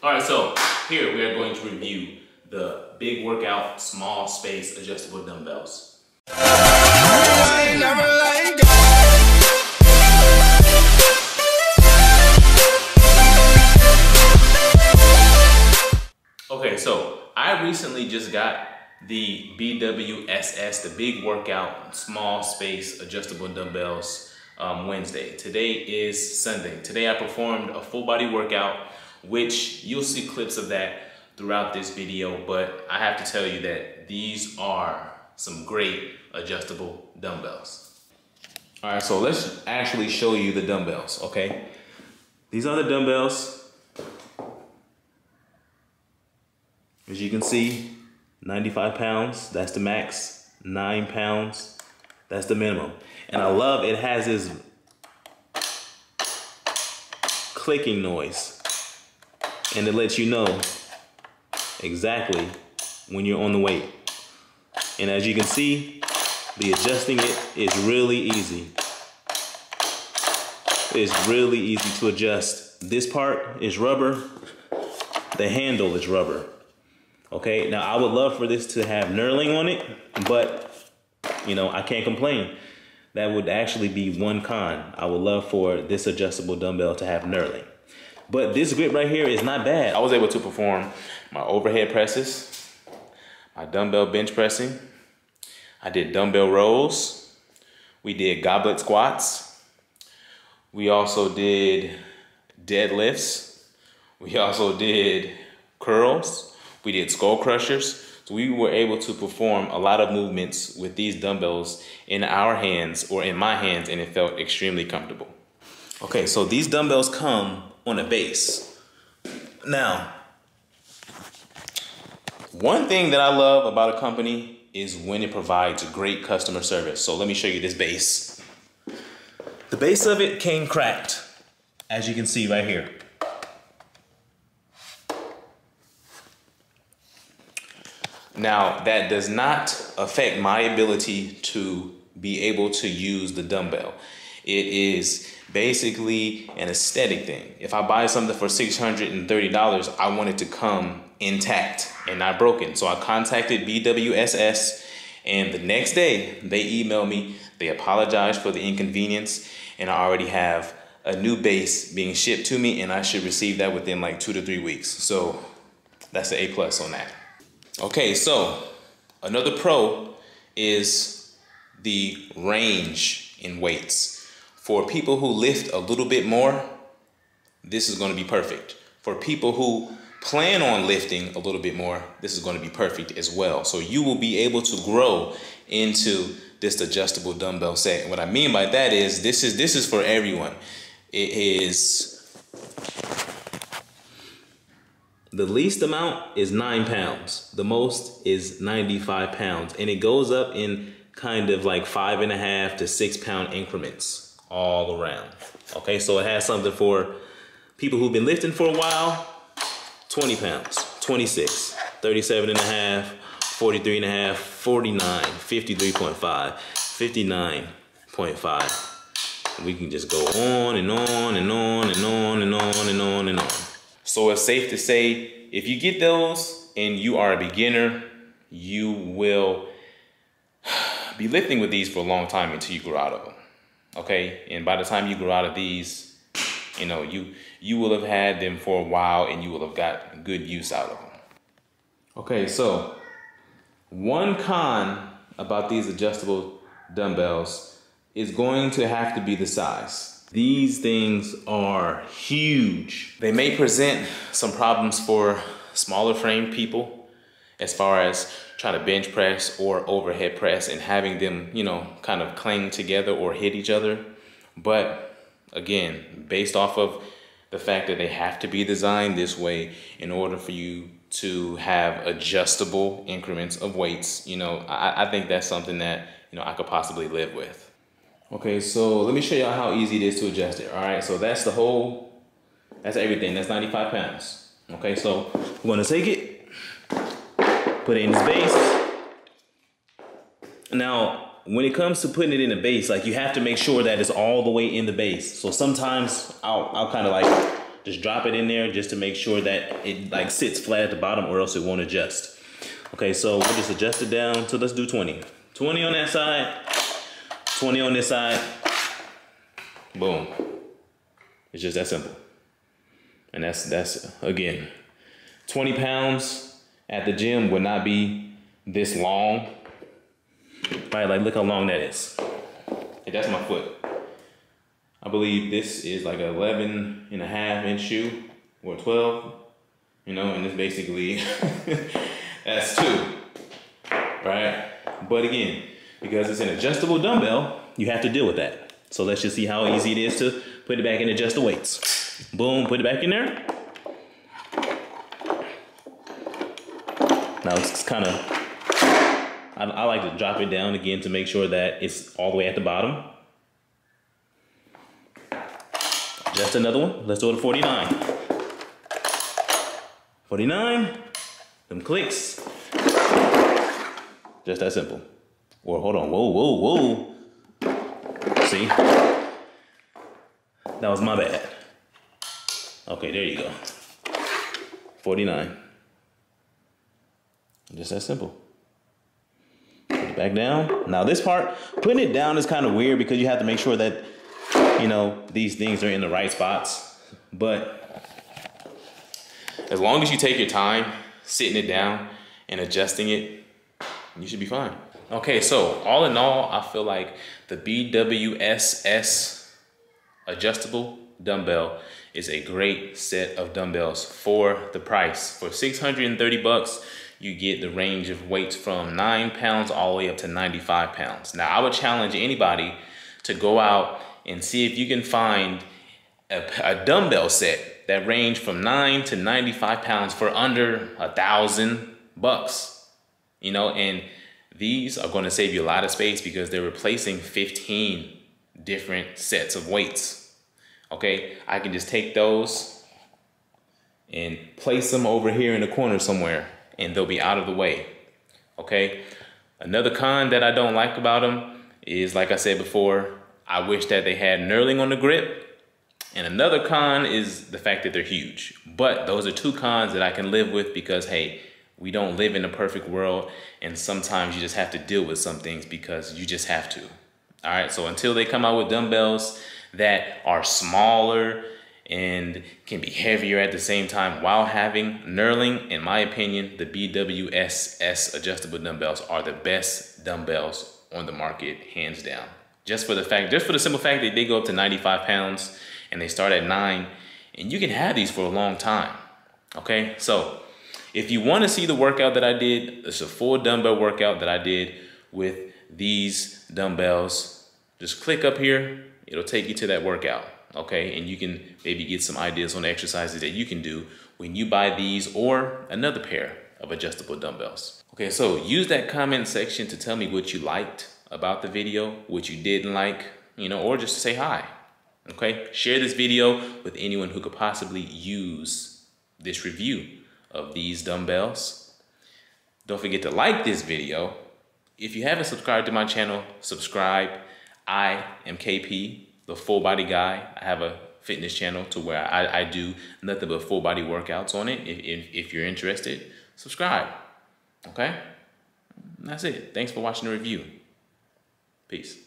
All right, so here we are going to review the Big Workout Small Space Adjustable Dumbbells. Okay, so I recently just got the BWSS, the Big Workout Small Space Adjustable Dumbbells um, Wednesday. Today is Sunday. Today I performed a full body workout which you'll see clips of that throughout this video, but I have to tell you that these are some great adjustable dumbbells. All right, so let's actually show you the dumbbells, okay? These are the dumbbells. As you can see, 95 pounds, that's the max. Nine pounds, that's the minimum. And I love it has this clicking noise and it lets you know exactly when you're on the weight. And as you can see, the adjusting it is really easy. It's really easy to adjust. This part is rubber, the handle is rubber. Okay, now I would love for this to have knurling on it, but you know, I can't complain. That would actually be one con. I would love for this adjustable dumbbell to have knurling. But this grip right here is not bad. I was able to perform my overhead presses, my dumbbell bench pressing. I did dumbbell rows. We did goblet squats. We also did deadlifts. We also did curls. We did skull crushers. So we were able to perform a lot of movements with these dumbbells in our hands or in my hands and it felt extremely comfortable. Okay, so these dumbbells come on a base. Now, one thing that I love about a company is when it provides great customer service. So let me show you this base. The base of it came cracked, as you can see right here. Now, that does not affect my ability to be able to use the dumbbell. It is basically an aesthetic thing. If I buy something for $630, I want it to come intact and not broken. So I contacted BWSS and the next day they emailed me, they apologized for the inconvenience and I already have a new base being shipped to me and I should receive that within like two to three weeks. So that's the A plus on that. Okay, so another pro is the range in weights. For people who lift a little bit more, this is going to be perfect. For people who plan on lifting a little bit more, this is going to be perfect as well. So you will be able to grow into this adjustable dumbbell set. And what I mean by that is this is this is for everyone. It is the least amount is nine pounds. The most is 95 pounds. And it goes up in kind of like five and a half to six pound increments all around. Okay, so it has something for people who've been lifting for a while, 20 pounds, 26, 37 and a half, 43 and a half, 49, 53.5, 59.5. We can just go on and on and on and on and on and on and on. So it's safe to say if you get those and you are a beginner, you will be lifting with these for a long time until you grow out of them okay and by the time you grow out of these you know you you will have had them for a while and you will have got good use out of them okay so one con about these adjustable dumbbells is going to have to be the size. These things are huge. They may present some problems for smaller frame people as far as try to bench press or overhead press and having them, you know, kind of cling together or hit each other. But again, based off of the fact that they have to be designed this way in order for you to have adjustable increments of weights, you know, I, I think that's something that, you know, I could possibly live with. Okay, so let me show y'all how easy it is to adjust it. All right, so that's the whole, that's everything. That's 95 pounds. Okay, so we're gonna take it, put it in its base. Now, when it comes to putting it in the base, like you have to make sure that it's all the way in the base. So sometimes I'll, I'll kind of like Just drop it in there just to make sure that it like sits flat at the bottom or else it won't adjust. Okay, so we'll just adjust it down. So let's do 20. 20 on that side, 20 on this side. Boom. It's just that simple. And that's, that's again, 20 pounds at the gym would not be this long. Right, like look how long that is. Hey, that's my foot. I believe this is like an 11 and a half inch shoe or 12, you know, and it's basically, that's two, right? But again, because it's an adjustable dumbbell, you have to deal with that. So let's just see how easy it is to put it back and adjust the weights. Boom, put it back in there. Now it's kind of, I, I, like to drop it down again to make sure that it's all the way at the bottom. Just another one. Let's do it at 49. 49, them clicks. Just that simple. Or hold on, whoa, whoa, whoa. See? That was my bad. Okay, there you go. 49. Just that simple. Put it back down. Now this part, putting it down is kind of weird because you have to make sure that, you know, these things are in the right spots. But as long as you take your time sitting it down and adjusting it, you should be fine. Okay, so all in all, I feel like the BWSS adjustable dumbbell is a great set of dumbbells for the price. For 630 bucks, you get the range of weights from nine pounds all the way up to 95 pounds. Now, I would challenge anybody to go out and see if you can find a, a dumbbell set that range from nine to 95 pounds for under a thousand bucks, you know, and these are gonna save you a lot of space because they're replacing 15 different sets of weights. Okay, I can just take those and place them over here in the corner somewhere and they'll be out of the way. Okay. Another con that I don't like about them is, like I said before, I wish that they had knurling on the grip. And another con is the fact that they're huge. But those are two cons that I can live with because, hey, we don't live in a perfect world. And sometimes you just have to deal with some things because you just have to. All right. So until they come out with dumbbells that are smaller and can be heavier at the same time while having knurling. In my opinion, the BWSS adjustable dumbbells are the best dumbbells on the market, hands down. Just for the fact, just for the simple fact that they go up to 95 pounds and they start at nine, and you can have these for a long time. Okay, so if you want to see the workout that I did, it's a full dumbbell workout that I did with these dumbbells. Just click up here, it'll take you to that workout okay? And you can maybe get some ideas on exercises that you can do when you buy these or another pair of adjustable dumbbells. Okay, so use that comment section to tell me what you liked about the video, what you didn't like, you know, or just to say hi, okay? Share this video with anyone who could possibly use this review of these dumbbells. Don't forget to like this video. If you haven't subscribed to my channel, subscribe. I am KP, the full body guy. I have a fitness channel to where I, I do nothing but full body workouts on it. If, if, if you're interested, subscribe. Okay? That's it. Thanks for watching the review. Peace.